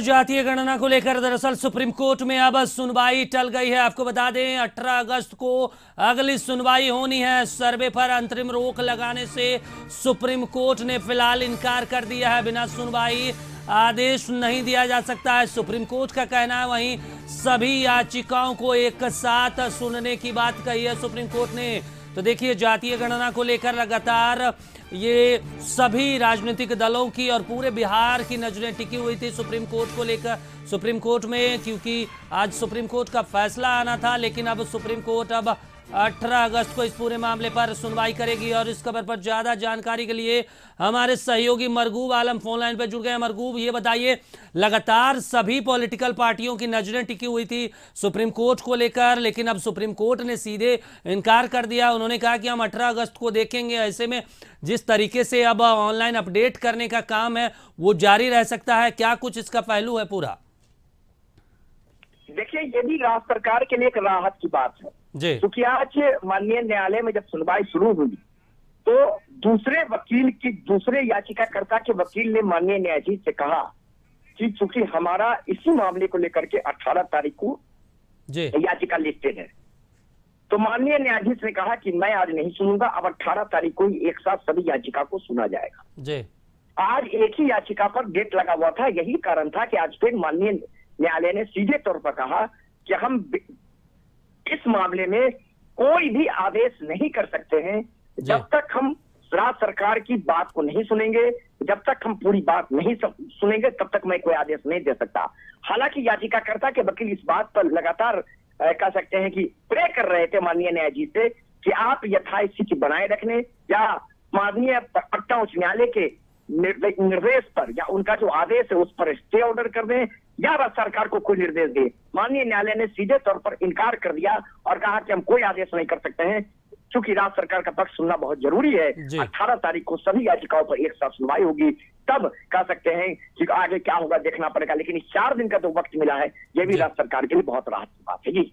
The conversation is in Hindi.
जातीय गणना को लेकर दरअसल सुप्रीम कोर्ट में अब सुनवाई टल गई है। आपको बता दें 18 अगस्त को अगली सुनवाई होनी है। सर्वे पर अंतरिम रोक लगाने से सुप्रीम कोर्ट ने फ़िलहाल इनकार कर दिया है। बिना सुनवाई आदेश नहीं दिया जा सकता है। सुप्रीम कोर्ट का कहना है, वहीं सभी याचिकाओं को एक साथ सुनने की बात कही है सुप्रीम कोर्ट ने। तो देखिए, जातीय गणना को लेकर लगातार ये सभी राजनीतिक दलों की और पूरे बिहार की नज़रें टिकी हुई थी सुप्रीम कोर्ट को लेकर। सुप्रीम कोर्ट में, क्योंकि आज सुप्रीम कोर्ट का फैसला आना था, लेकिन अब सुप्रीम कोर्ट अब 18 अगस्त को इस पूरे मामले पर सुनवाई करेगी और इस खबर पर ज़्यादा जानकारी के लिए हमारे सहयोगी मरगूब आलम फ़ोन लाइन पर जुड़ गए मरगूब, ये बताइए, लगातार सभी पॉलिटिकल पार्टियों की नज़रें टिकी हुई थी सुप्रीम कोर्ट को लेकर, लेकिन अब सुप्रीम कोर्ट ने सीधे इनकार कर दिया। उन्होंने कहा कि हम अठारह अगस्त को देखेंगे, ऐसे में जिस तरीके से अब ऑनलाइन अपडेट करने का काम है वो जारी रह सकता है? क्या कुछ इसका पहलू है पूरा? देखिए ये भी राज्य सरकार के लिए एक राहत की बात है। जी। क्योंकि आज माननीय न्यायालय में जब सुनवाई शुरू हुई तो दूसरे वकील की दूसरे याचिकाकर्ता के वकील ने माननीय न्यायाधीश से कहा कि चूँकि हमारा इसी मामले को लेकर के 18 तारीख को याचिका लिखते है तो माननीय न्यायाधीश ने कहा कि मैं आज नहीं सुनूँगा अब 18 तारीख को ही एक साथ सभी याचिका को सुना जाएगा। जी। आज एक ही याचिका पर डेट लगा हुआ था यही कारण था कि आज फिर माननीय न्यायालय ने सीधे तौर पर कहा कि हम इस मामले में कोई भी आदेश नहीं कर सकते हैं। जब तक हम राज्य सरकार की बात को नहीं सुनेंगे जब तक हम पूरी बात नहीं सुनेंगे तब तक मैं कोई आदेश नहीं दे सकता। हालाँकि याचिकाकर्ता के वकील इस बात पर लगातार कह सकते हैं कि प्रे कर रहे थे माननीय न्यायाधीश से कि आप यथास्थिति बनाए रखने या माननीय पटना उच्च न्यायालय के निर्देश पर या उनका जो आदेश है उस पर स्टे ऑर्डर कर दें या राज्य सरकार को कोई निर्देश दे। माननीय न्यायालय ने सीधे तौर पर इनकार कर दिया और कहा कि हम कोई आदेश नहीं कर सकते हैं। क्योंकि राज्य सरकार का पक्ष सुनना बहुत ज़रूरी है। अठारह तारीख को सभी याचिकाओं पर एक साथ सुनवाई होगी। तब कह सकते हैं कि आगे क्या होगा देखना पड़ेगा लेकिन चार दिन का जो वक्त मिला है। ये भी राज्य सरकार के लिए बहुत राहत की बात है। जी।